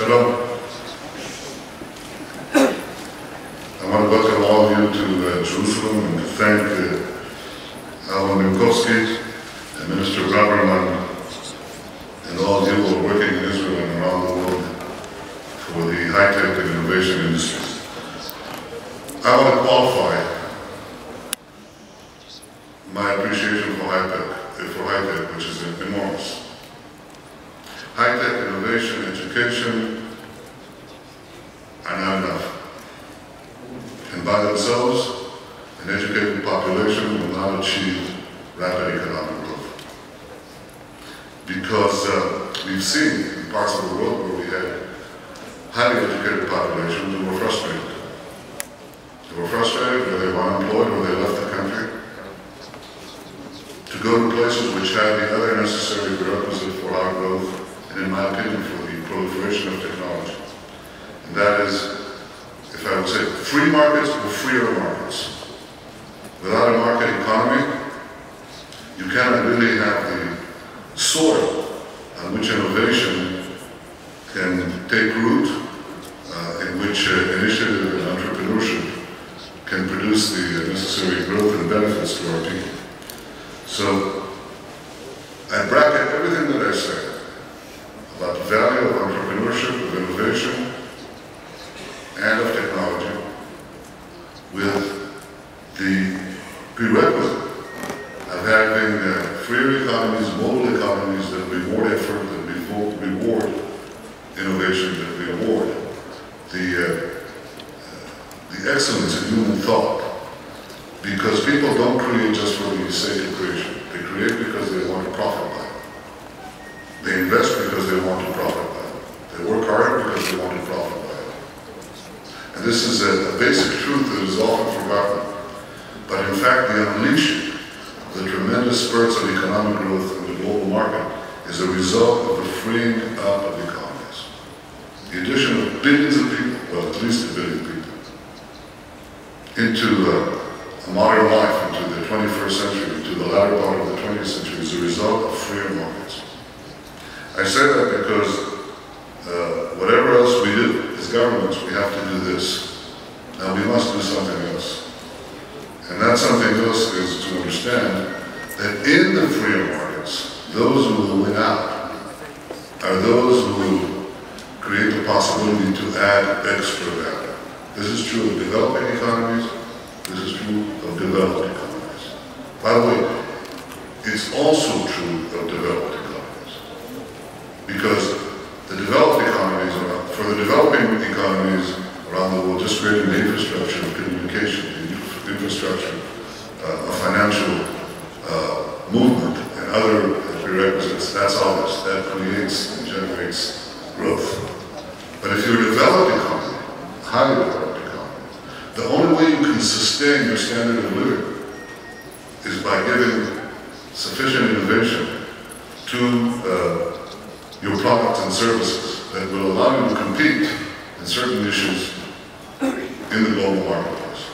Shalom. I want to welcome all of you to uh, Jerusalem and to thank uh, Alan Minkowski and Minister Braverman and all of you who are working in Israel and around the world for the high-tech and innovation industries. I want to qualify my appreciation for high-tech, for high-tech, which is enormous. High-tech, innovation, education are not enough. And by themselves, an educated population will not achieve rapid economic growth. Because uh, we've seen in parts of the world where we had highly educated populations who were frustrated. They were frustrated, or they were unemployed, or they left the country to go to places which had the other necessary prerequisite for our growth, and in my opinion, for the proliferation of technology. And that is, if I would say, free markets or freer markets. Without a market economy, you cannot really have the soil on which innovation can take root, uh, in which uh, initiative and entrepreneurship can produce the necessary growth and benefits to our people. So I bracket everything that I say about the value of entrepreneurship, of innovation, and of technology with the prerequisite of having uh, freer economies, mobile economies that reward effort, that reward innovation, that reward the, uh, the excellence in human thought because people don't create just for the sake of creation. They create because they want to profit. They invest because they want to profit by it. They work hard because they want to profit by it. And this is a, a basic truth that is often forgotten. But in fact, the unleashing of the tremendous spurts of economic growth in the global market is a result of the freeing up of economies. The addition of billions of people, well, at least a billion people, into uh, modern life into the 21st century, into the latter part of the 20th century, is a result of freer markets. I say that because uh, whatever else we do as governments, we have to do this. Now we must do something else. And that something else is to understand that in the free markets, those who will win out are those who create the possibility to add extra value. This is true of developing economies, this is true of developed economies. By the way, it's also true of developed. Because the developed economies, are, for the developing economies around the world, just creating the infrastructure of communication, the infrastructure uh, of financial uh, movement and other prerequisites, that's obvious. That creates and generates growth. But if you're a developed economy, highly developed, economy, the only way you can sustain your standard of living is by giving sufficient innovation to uh, your products and services that will allow you to compete in certain issues in the global marketplace.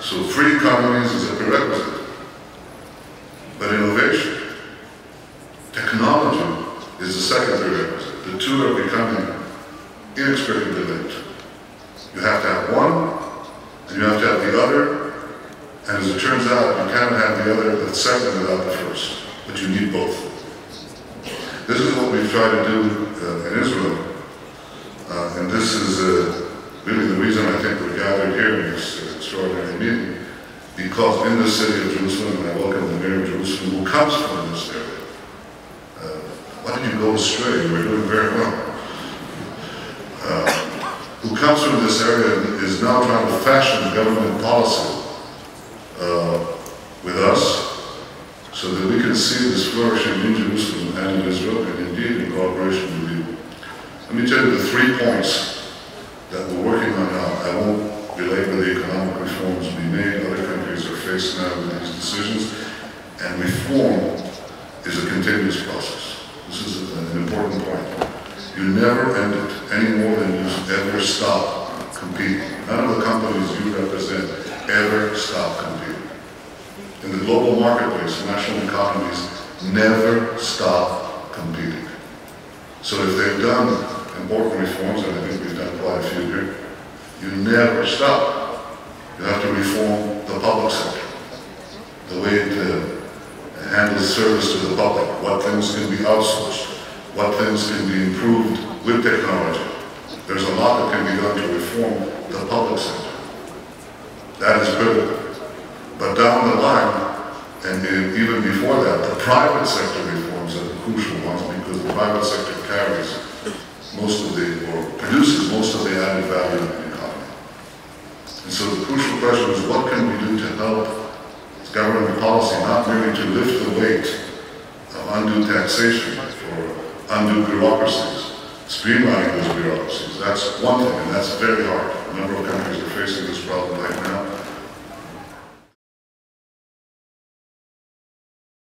So free economies is a prerequisite. But innovation, technology is the second prerequisite. The two are becoming inextricably linked. You have to have one and you have to have the other, and as it turns out, you can't have the other, the second without the first, but you need both. This is what we've tried to do uh, in Israel, uh, and this is uh, really the reason I think we're gathered here in this uh, extraordinary meeting, because in the city of Jerusalem, and I welcome the mayor of Jerusalem, who comes from this area. Uh, why did you go astray? Were doing very well who comes from this area and is now trying to fashion government policy uh, with us so that we can see this flourishing in Jerusalem Let me tell you the three points that we're working on now. I won't belabor the economic reforms we made. Other countries are faced now with these decisions. And reform is a continuous process. This is an important point. You never end it any more than you ever stop competing. None of the companies you represent ever stop competing. In the global marketplace, national economies never stop competing. So if they've done important reforms, and I think we've done quite a few here. You never stop. You have to reform the public sector, the way it uh, handles service to the public, what things can be outsourced, what things can be improved with technology. There's a lot that can be done to reform the public sector. That is critical. But down the line, and even before that, the private sector reforms are the crucial ones because the private sector most of the, or produces most of the added value in the economy. And so the crucial question is what can we do to help government policy not merely to lift the weight of undue taxation or undue bureaucracies, streamlining those bureaucracies. That's one thing, and that's very hard. A number of countries are facing this problem right now.